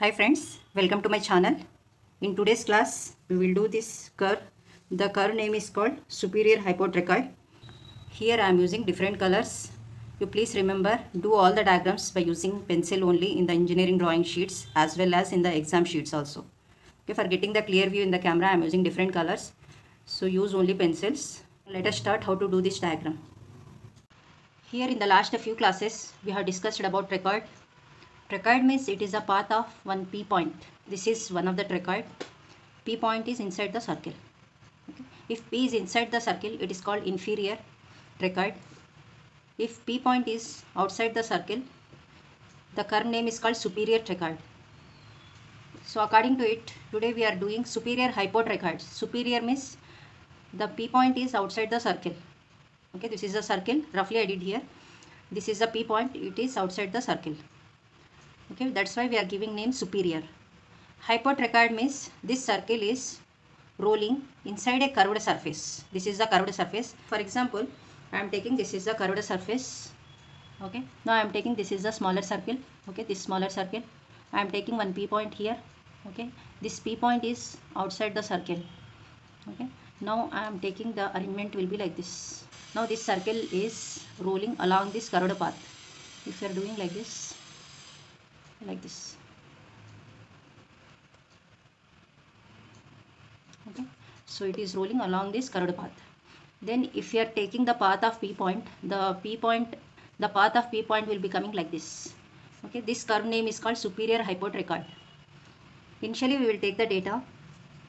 Hi friends, welcome to my channel. In today's class, we will do this curve. The curve name is called superior hypotrochoid. Here I am using different colors. You please remember, do all the diagrams by using pencil only in the engineering drawing sheets as well as in the exam sheets also. Okay, for getting the clear view in the camera, I am using different colors. So use only pencils. Let us start how to do this diagram. Here in the last few classes, we have discussed about trochoid. Trochoid means it is a path of one P point. This is one of the trochoid. P point is inside the circle. Okay. If P is inside the circle, it is called inferior trochoid. If P point is outside the circle, the curve name is called superior trochoid. So according to it, today we are doing superior hypotrochoid. Superior means the P point is outside the circle. Okay, this is a circle. Roughly I did here. This is the P point. It is outside the circle. Okay, that's why we are giving name superior. Hypotrochoid means this circle is rolling inside a curved surface. This is the curved surface. For example, I am taking this is the curved surface. Okay, now I am taking this is the smaller circle. Okay, this smaller circle. I am taking one P point here. Okay, this P point is outside the circle. Okay, now I am taking the arrangement will be like this. Now this circle is rolling along this curved path. If you are doing like this, like this. Okay. So it is rolling along this curved path. Then if you are taking the path of p point the p point the path of p point will be coming like this. Okay. This curve name is called superior hypotrochoid. Initially we will take the data.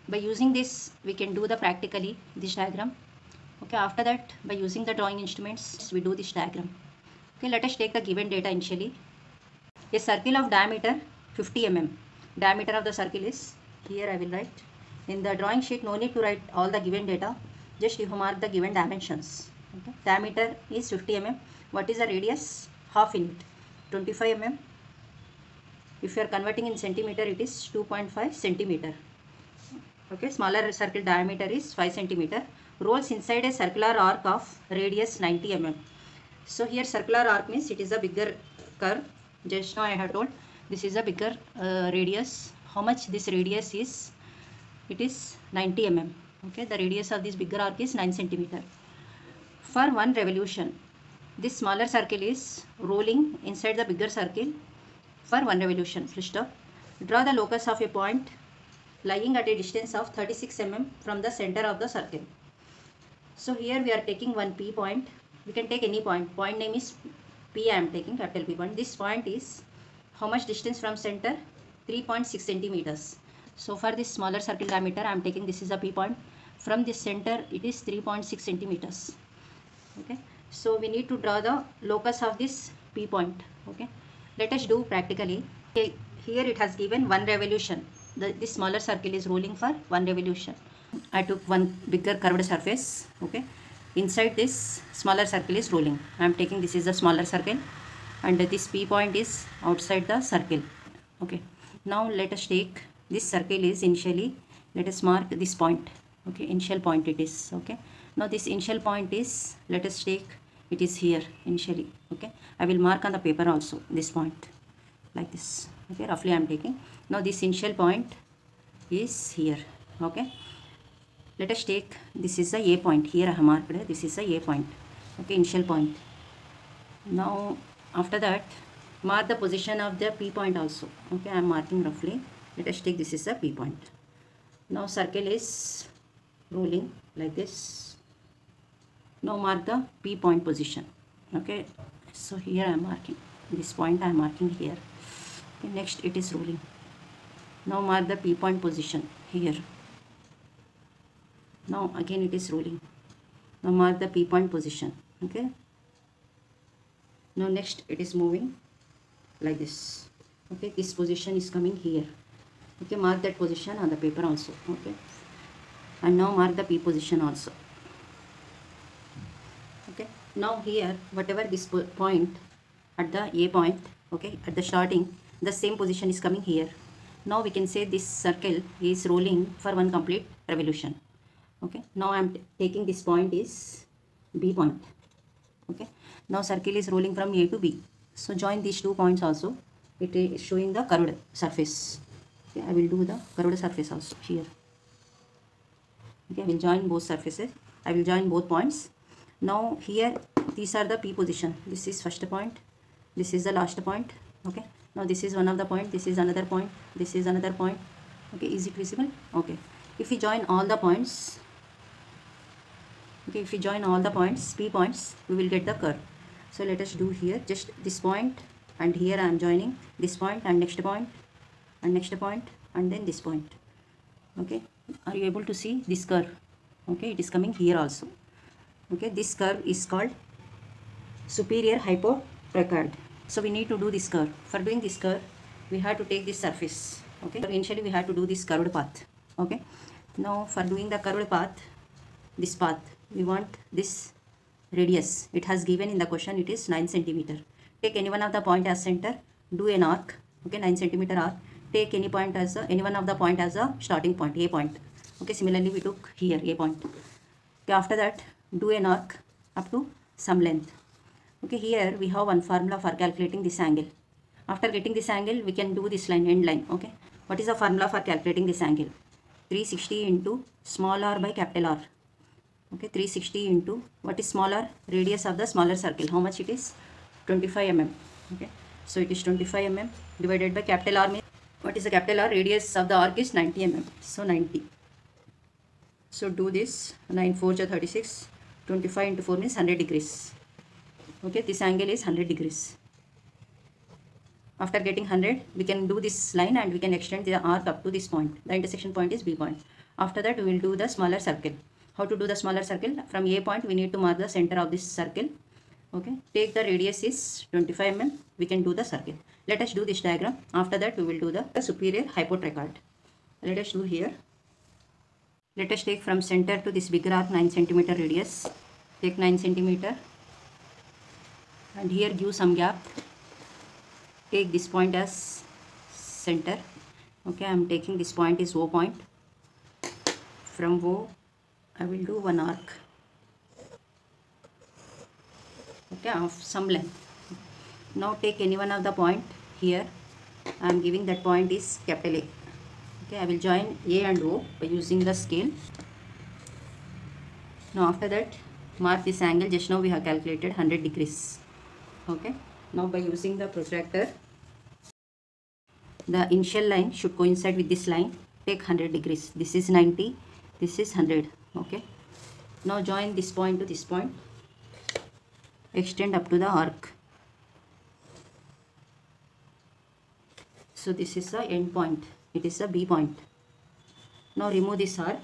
By using this we can do the practically this diagram. Okay. After that by using the drawing instruments we do this diagram. Okay. Let us take the given data initially a circle of diameter 50 mm. Diameter of the circle is here I will write. In the drawing sheet no need to write all the given data. Just you mark the given dimensions. Okay. Diameter is 50 mm. What is the radius? Half in it. 25 mm. If you are converting in centimeter it is 2.5 centimeter. Okay. Smaller circle diameter is 5 centimeter. Rolls inside a circular arc of radius 90 mm. So here circular arc means it is a bigger curve just now I have told this is a bigger uh, radius. How much this radius is? It is 90 mm okay the radius of this bigger arc is 9 centimeter. For one revolution this smaller circle is rolling inside the bigger circle. For one revolution first up draw the locus of a point lying at a distance of 36 mm from the center of the circle. So here we are taking one p point. We can take any point. Point name is P I am taking capital P point. This point is how much distance from center? 3.6 centimeters. So for this smaller circle diameter I am taking this is a P point. From this center it is 3.6 centimeters. Okay. So we need to draw the locus of this P point. Okay. Let us do practically. Okay. Here it has given one revolution. The, this smaller circle is rolling for one revolution. I took one bigger curved surface. Okay inside this smaller circle is rolling. I am taking this is the smaller circle and this P point is outside the circle. Okay. Now let us take this circle is initially let us mark this point. Okay. Initial point it is. Okay. Now this initial point is let us take it is here initially. Okay. I will mark on the paper also this point like this. Okay. Roughly I am taking. Now this initial point is here. Okay let us take this is the a point. Here I have marked this is the a point. Okay initial point. Now after that mark the position of the p point also. Okay I am marking roughly. Let us take this is the p point. Now circle is rolling like this. Now mark the p point position. Okay so here I am marking. This point I am marking here. Okay, next it is rolling. Now mark the p point position here now again it is rolling. Now mark the p point position okay? Now next it is moving like this okay? This position is coming here okay? Mark that position on the paper also okay? And now mark the p position also okay? Now here whatever this point at the a point okay? At the starting the same position is coming here. Now we can say this circle is rolling for one complete revolution okay? Now i am taking this point is b point. Okay? Now circle is rolling from a to b. So join these two points also. It is showing the curved surface. Okay? I will do the curved surface also here. Okay? I will join both surfaces. I will join both points. Now here these are the p position. This is first point. This is the last point. Okay? Now this is one of the point. This is another point. This is another point. Okay? Is it visible? Okay. If we join all the points okay if we join all the points p points we will get the curve. So let us do here. Just this point and here I am joining this point and next point and next point and then this point. Okay? Are you able to see this curve? Okay it is coming here also. Okay this curve is called superior hypotrochoid so we need to do this curve. For doing this curve we have to take this surface. Okay? So initially we have to do this curved path. Okay? Now for doing the curved path this path we want this radius. It has given in the question it is 9 centimeter. Take any one of the point as center do an arc okay 9 centimeter arc. Take any point as a, any one of the point as a starting point a point. Okay similarly we took here a point. Okay after that do an arc up to some length. Okay here we have one formula for calculating this angle. After getting this angle we can do this line end line okay? What is the formula for calculating this angle? 360 into small r by capital r okay 360 into what is smaller radius of the smaller circle. How much it is? 25 mm. Okay so it is 25 mm divided by capital R means what is the capital R? Radius of the arc is 90 mm. So 90 so do this. 9 4 36 25 into 4 means 100 degrees. Okay this angle is 100 degrees. After getting 100 we can do this line and we can extend the arc up to this point. The intersection point is b point. After that we will do the smaller circle how to do the smaller circle? From a point we need to mark the center of this circle. Okay. Take the radius is 25 mm. We can do the circle. Let us do this diagram. After that we will do the, superior hypotrochoid let us do here. Let us take from center to this bigger arc 9 centimeter radius. Take 9 centimeter. And here give some gap. Take this point as center. Okay i am taking this point is o point. From o i will do one arc. Okay of some length. Now take any one of the point here. I am giving that point is capital a. Okay i will join a and o by using the scale. Now after that mark this angle. Just now we have calculated 100 degrees. Okay now by using the protractor the initial line should coincide with this line. Take 100 degrees. This is 90 this is 100 okay. Now join this point to this point. Extend up to the arc. So this is the end point. It is the b point. Now remove this arc.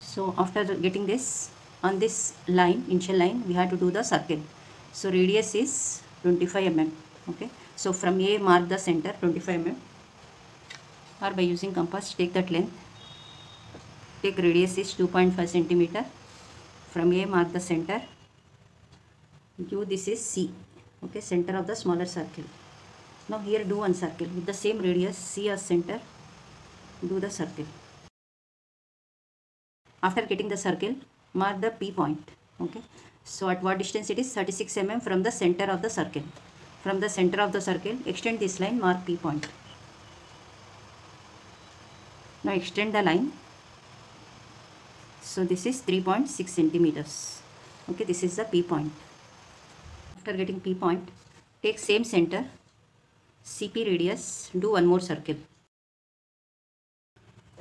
So after getting this on this line initial line we have to do the circle so radius is 25 mm. Okay. So from a mark the center 25 mm. Or by using compass take that length take radius is 2.5 centimeter. From a mark the center. Give this is c. Okay center of the smaller circle. Now here do one circle. With the same radius c as center do the circle. After getting the circle mark the p point. Okay. So at what distance it is? 36 mm from the center of the circle. From the center of the circle extend this line mark p point. Now extend the line so this is 3.6 centimeters. Okay this is the p point. After getting p point take same center cp radius do one more circle.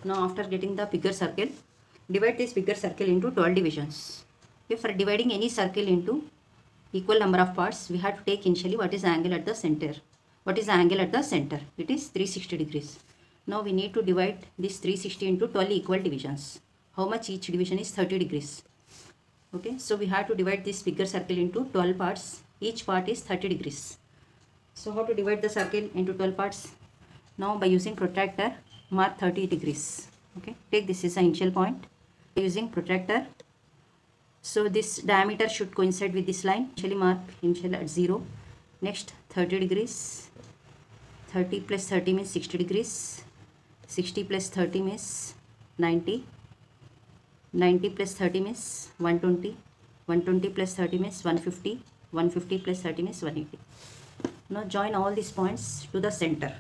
Now after getting the bigger circle divide this bigger circle into 12 divisions. If for dividing any circle into equal number of parts we have to take initially what is angle at the center. What is angle at the center? It is 360 degrees. Now we need to divide this 360 into 12 equal divisions how much each division is 30 degrees. Okay so we have to divide this bigger circle into 12 parts. Each part is 30 degrees. So how to divide the circle into 12 parts? Now by using protractor mark 30 degrees. Okay take this is the initial point. Using protractor so this diameter should coincide with this line. Initially mark initial at 0 next 30 degrees. 30 plus 30 means 60 degrees. 60 plus 30 means 90 90 plus 30 means 120 120 plus 30 means 150 150 plus 30 means 180 now join all these points to the center.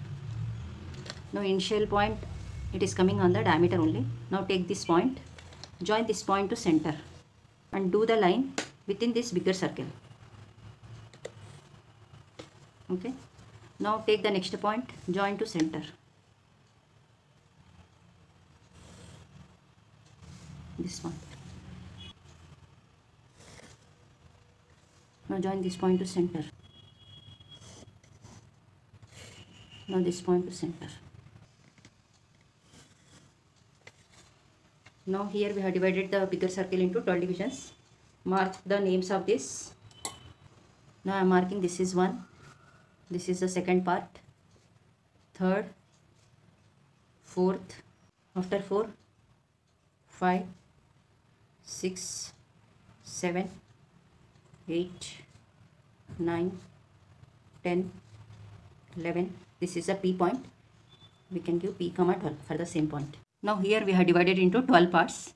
Now initial point it is coming on the diameter only. Now take this point join this point to center and do the line within this bigger circle. Okay? Now take the next point join to center this one. Now join this point to center. Now this point to center. Now here we have divided the bigger circle into 12 divisions. Mark the names of this. Now i am marking this is one. This is the second part. Third. Fourth. After four. Five six seven eight nine ten eleven. This is a p point. We can give p comma 12 for the same point. Now here we have divided into 12 parts.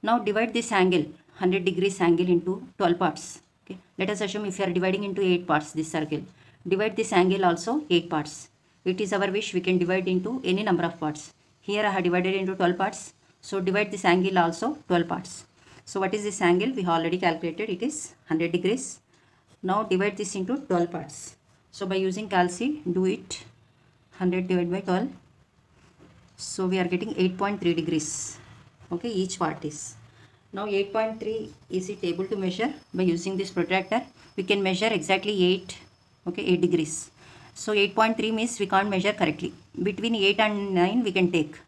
Now divide this angle 100 degrees angle into 12 parts. Okay. Let us assume if you are dividing into 8 parts this circle. Divide this angle also 8 parts. It is our wish we can divide into any number of parts. Here i have divided into 12 parts. So divide this angle also 12 parts so what is this angle? We already calculated. It is 100 degrees. Now divide this into 12 parts. So by using calci do it 100 divided by 12 so we are getting 8.3 degrees. Okay each part is. Now 8.3 is it able to measure. By using this protractor we can measure exactly 8 okay 8 degrees. So 8.3 means we can't measure correctly. Between 8 and 9 we can take.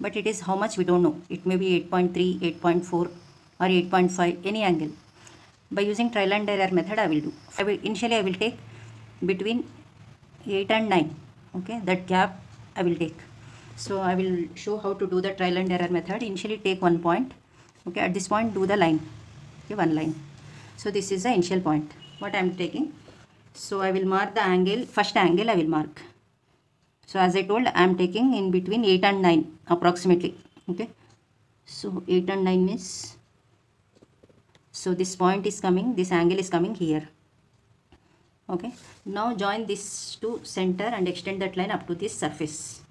But it is how much we don't know. It may be 8.3 8.4 or 8.5 any angle. By using trial and error method i will do. I will, initially i will take between 8 and 9 okay? That gap i will take. So i will show how to do the trial and error method. Initially take one point okay? At this point do the line okay? One line. So this is the initial point what i am taking. So I will mark the angle, first angle I will mark. So as I told, I am taking in between 8 and 9 approximately. Okay. So 8 and 9 means, so this point is coming, this angle is coming here. Okay. Now join this to center and extend that line up to this surface.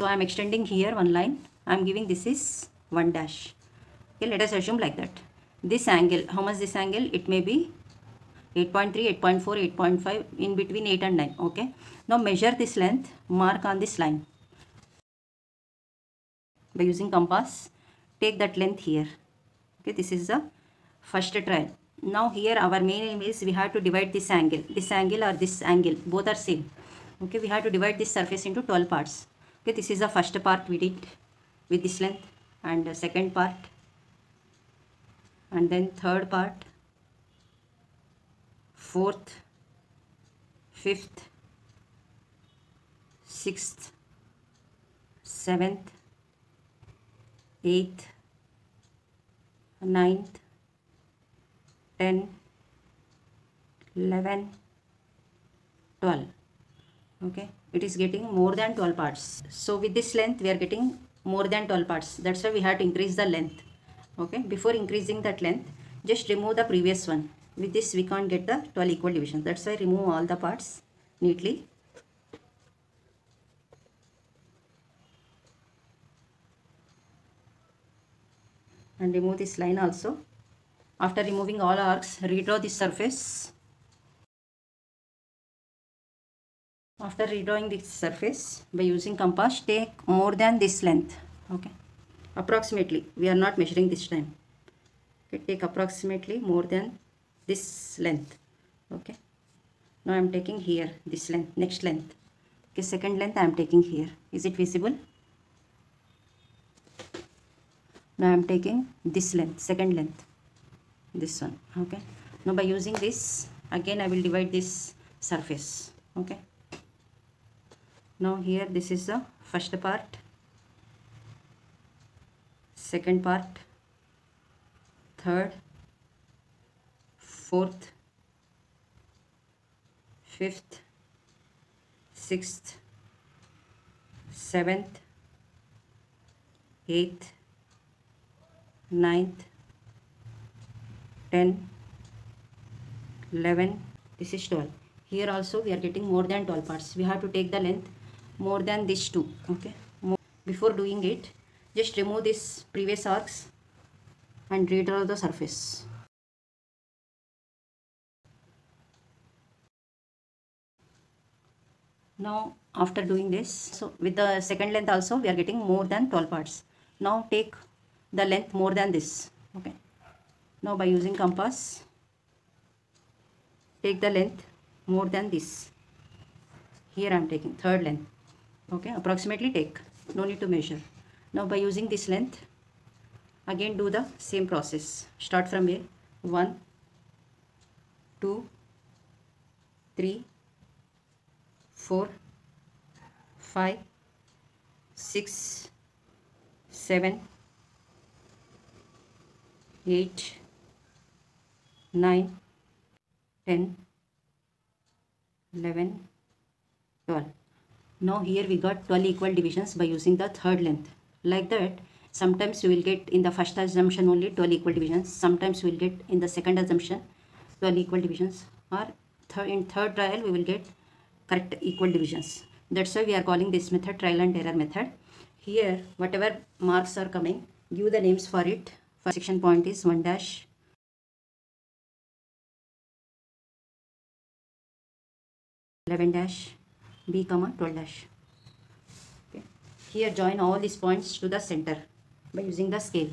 So I am extending here one line. I am giving this is 1 dash. Okay, let us assume like that this angle how much this angle it may be 8.3 8.4 8.5 in between 8 and 9 okay now measure this length mark on this line by using compass. Take that length here. Okay this is the first trial. Now here our main aim is we have to divide this angle. This angle or this angle both are same. Okay we have to divide this surface into 12 parts. Okay this is the first part we did with this length and the second part and then third part fourth fifth sixth seventh eighth ninth ten eleven twelve. Okay? It is getting more than 12 parts. So with this length we are getting more than 12 parts. That's why we have to increase the length. Okay? Before increasing that length just remove the previous one. With this we can't get the 12 equal divisions that's why remove all the parts neatly and remove this line also. After removing all arcs redraw this surface. After redrawing this surface by using compass take more than this length okay? Approximately we are not measuring this time. Okay take approximately more than this length okay? Now i am taking here this length next length. Okay second length i am taking here. Is it visible now i am taking this length second length. This one okay? Now by using this again i will divide this surface okay? Now here this is the first part second part third fourth fifth sixth seventh eighth ninth ten 11 this is 12 here also we are getting more than 12 parts. We have to take the length more than this two okay? Before doing it just remove this previous arcs and redraw the surface. Now after doing this so with the second length also we are getting more than 12 parts. Now take the length more than this. Okay. Now by using compass take the length more than this. Here I am taking third length. Okay. Approximately take. No need to measure. Now by using this length again do the same process. Start from here. 1 2 3 4 5 6 7 8 9 10 11 12 now here we got 12 equal divisions by using the third length. Like that sometimes you will get in the first assumption only 12 equal divisions. Sometimes we will get in the second assumption 12 equal divisions. Or in third trial we will get correct equal divisions. That's why we are calling this method trial and error method. Here whatever marks are coming give the names for it first section point is 1 dash. Eleven dash. B comma 12 dash. Okay. Here join all these points to the center by using the scale.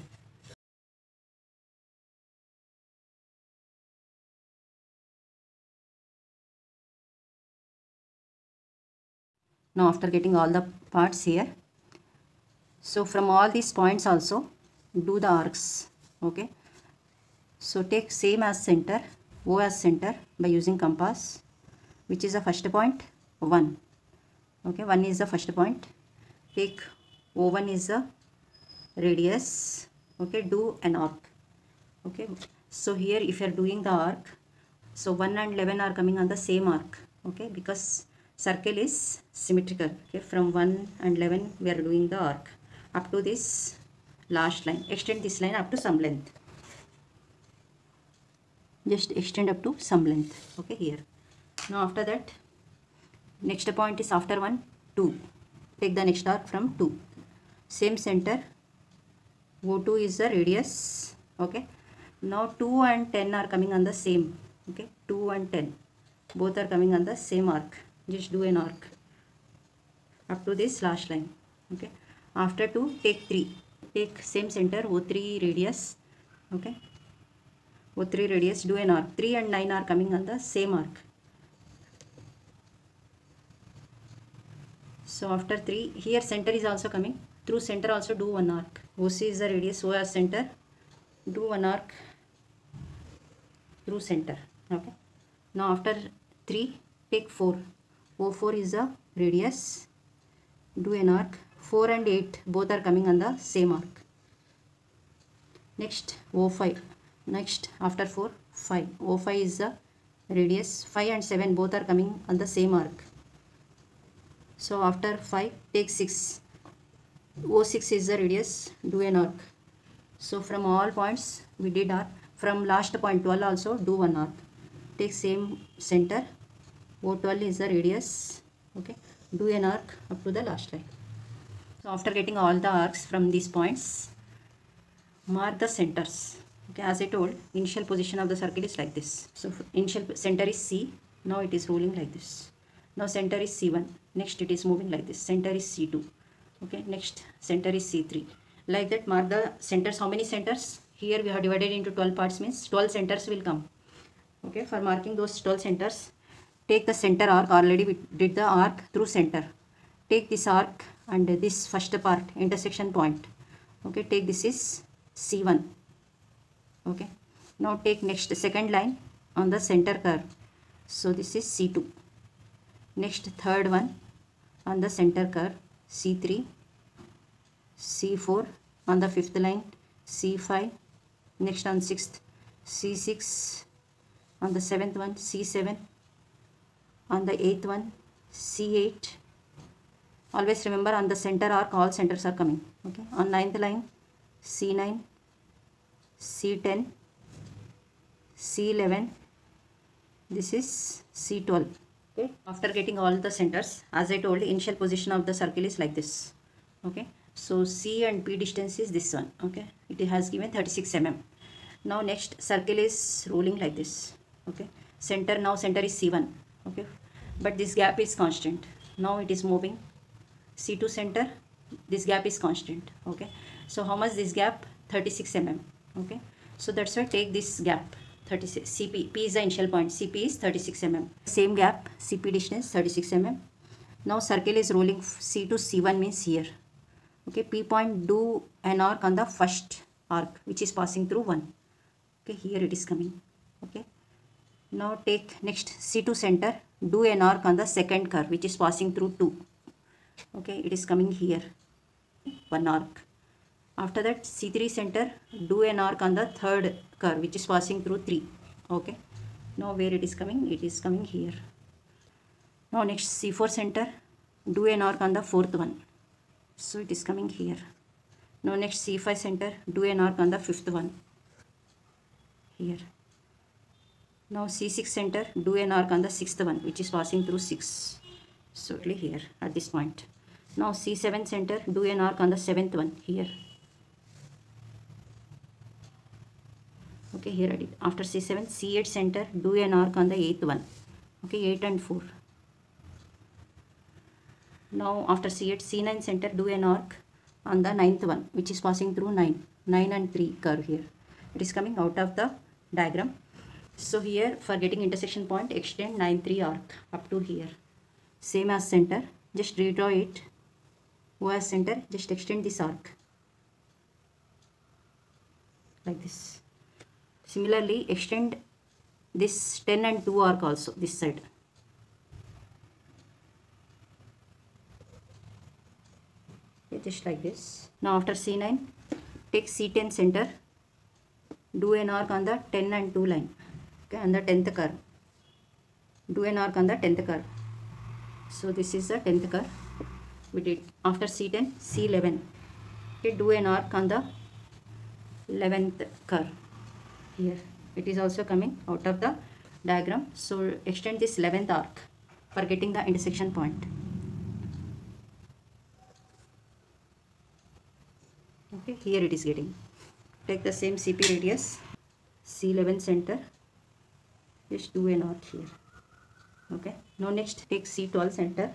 Now after getting all the parts here so from all these points also do the arcs okay? So take same as center o as center by using compass which is the first point 1 okay? 1 is the first point. Take o1 is the radius okay? Do an arc okay? So here if you are doing the arc so 1 and 11 are coming on the same arc okay? Because circle is symmetrical okay? From 1 and 11 we are doing the arc. Up to this last line. Extend this line up to some length. Just extend up to some length. Okay here. Now after that next point is after 1 2 take the next arc from 2 same center. O2 is the radius. Okay. Now 2 and 10 are coming on the same. Okay. 2 and 10 both are coming on the same arc. Just do an arc. Up to this last line. Okay. After 2 take 3 take same center o3 radius okay o3 radius do an arc 3 and 9 are coming on the same arc so after 3 here center is also coming through center also do one arc OC is the radius O as center do one arc through center okay now after 3 take 4 O4 is the radius do an arc 4 and 8 both are coming on the same arc. Next O5 next after 4 5 O5 is the radius. 5 and 7 both are coming on the same arc. So after 5 take 6 O6 is the radius do an arc. So from all points we did arc. From last point 12 also do one arc. Take same center. O12 is the radius. Okay. Do an arc up to the last line so after getting all the arcs from these points mark the centers. Okay as I told initial position of the circle is like this. So initial center is C now it is rolling like this. Now center is C1 next it is moving like this. Center is C2 okay next center is C3 like that mark the centers. How many centers? Here we have divided into 12 parts means 12 centers will come. Okay for marking those 12 centers take the center arc already we did the arc through center. Take this arc and this first part intersection point. Okay take this is C1 okay now take next second line on the center curve. So this is C2 next third one on the center curve C3 C4 on the fifth line C5 next on sixth C6 on the seventh one C7 on the eighth one C8 always remember on the center arc all centers are coming. Okay. On ninth line C9 C10 C11 this is c12 okay. After getting all the centers as i told initial position of the circle is like this. Okay. So c and p distance is this one. Okay. It has given 36 mm. Now next circle is rolling like this. Okay. Center now center is c1 okay. But this gap is constant. Now it is moving c2 center this gap is constant okay? So how much this gap? 36 mm okay? So that's why take this gap 36 cp p is the initial point cp is 36 mm same gap cp distance 36 mm now circle is rolling c to c1 means here okay? P point do an arc on the first arc which is passing through 1 okay? Here it is coming okay? Now take next c2 center do an arc on the second curve which is passing through 2 okay it is coming here. One arc. After that c3 center do an arc on the third curve which is passing through 3 okay. Now where it is coming? It is coming here. Now next c4 center do an arc on the fourth one. So it is coming here. Now next c5 center do an arc on the fifth one. Here. Now c6 center do an arc on the sixth one which is passing through 6 so here at this point. Now c7 center do an arc on the seventh one here. Okay here I did. After c7 c8 center do an arc on the eighth one. Okay 8 and 4 now after c8 c9 center do an arc on the ninth one which is passing through 9 9 and 3 curve here. It is coming out of the diagram. So here for getting intersection point extend 9 3 arc up to here same as center just redraw it O as center just extend this arc like this Similarly, extend this 10 and 2 arc also, this side. Okay, just like this. Now after C9, take C10 center, do an arc on the 10 and 2 line, okay, the 10th curve. Do an arc on the 10th curve. So this is the 10th curve. We did after C10, C11. Okay, do an arc on the 11th curve. Here it is also coming out of the diagram. So extend this 11th arc for getting the intersection point. Okay here it is getting. Take the same cp radius c11 center. Just do an arc here okay now next take c12 center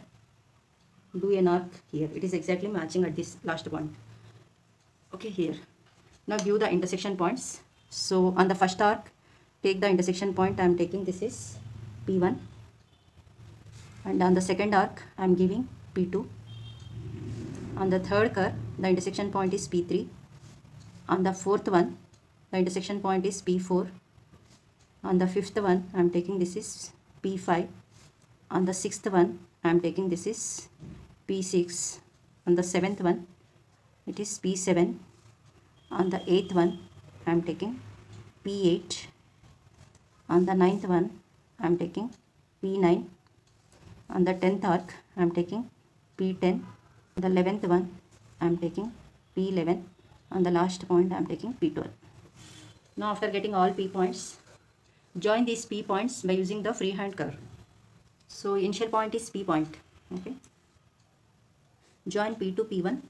do an arc here it is exactly matching at this last point okay here now view the intersection points so on the first arc, take the intersection point I am taking this is P1 and on the second arc I am giving P2. On the third curve, the intersection point is P3. On the fourth one, the intersection point is P4. On the fifth one, I am taking this is P5. On the sixth one, I am taking this is P6. On the seventh one, it is P7. On the eighth one, I am taking P8 on the ninth one I am taking P9 on the 10th arc I am taking P10 on the 11th one I am taking P11 on the last point I am taking P12 now after getting all P points join these P points by using the freehand curve so initial point is P point okay join P to P1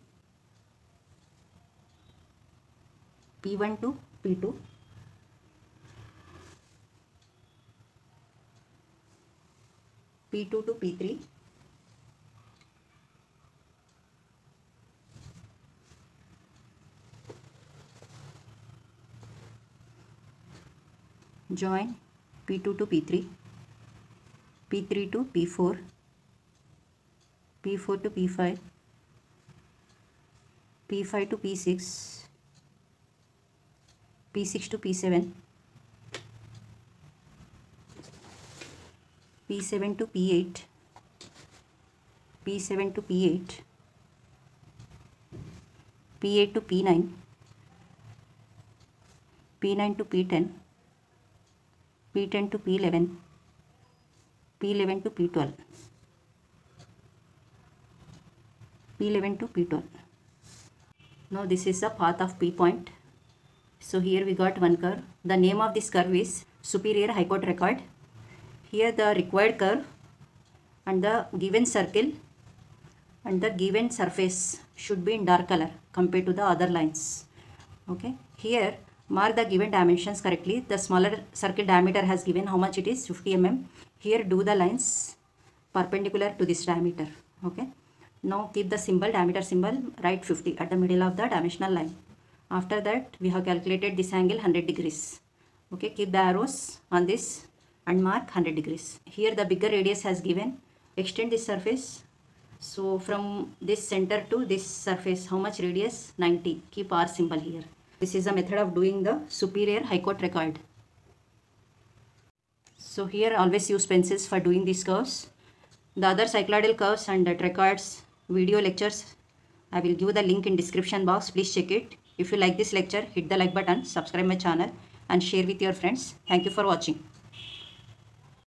P1 to P2 P2 to P3 join P2 to P3 P3 to P4 P4 to P5 P5 to P6 P6 to P7 P7 to P8 P7 to P8 P8 to P9 P9 to P10 P10 to P11 P11 to P12 P11 to P12 now this is the path of P point. So here we got one curve. The name of this curve is superior hypotrochoid. here the required curve and the given circle and the given surface should be in dark color compared to the other lines. Okay? Here mark the given dimensions correctly. The smaller circle diameter has given how much it is? 50 mm. Here do the lines perpendicular to this diameter okay? Now keep the symbol diameter symbol write 50 at the middle of the dimensional line. After that we have calculated this angle 100 degrees okay? Keep the arrows on this and mark 100 degrees. Here the bigger radius has given. Extend this surface. So from this center to this surface how much radius? 90 keep r symbol here this is a method of doing the superior hypotrochoid. So here always use pencils for doing these curves the other cycloidal curves and the records video lectures I will give the link in description box. Please check it. If you like this lecture hit the like button subscribe my channel and share with your friends. Thank you for watching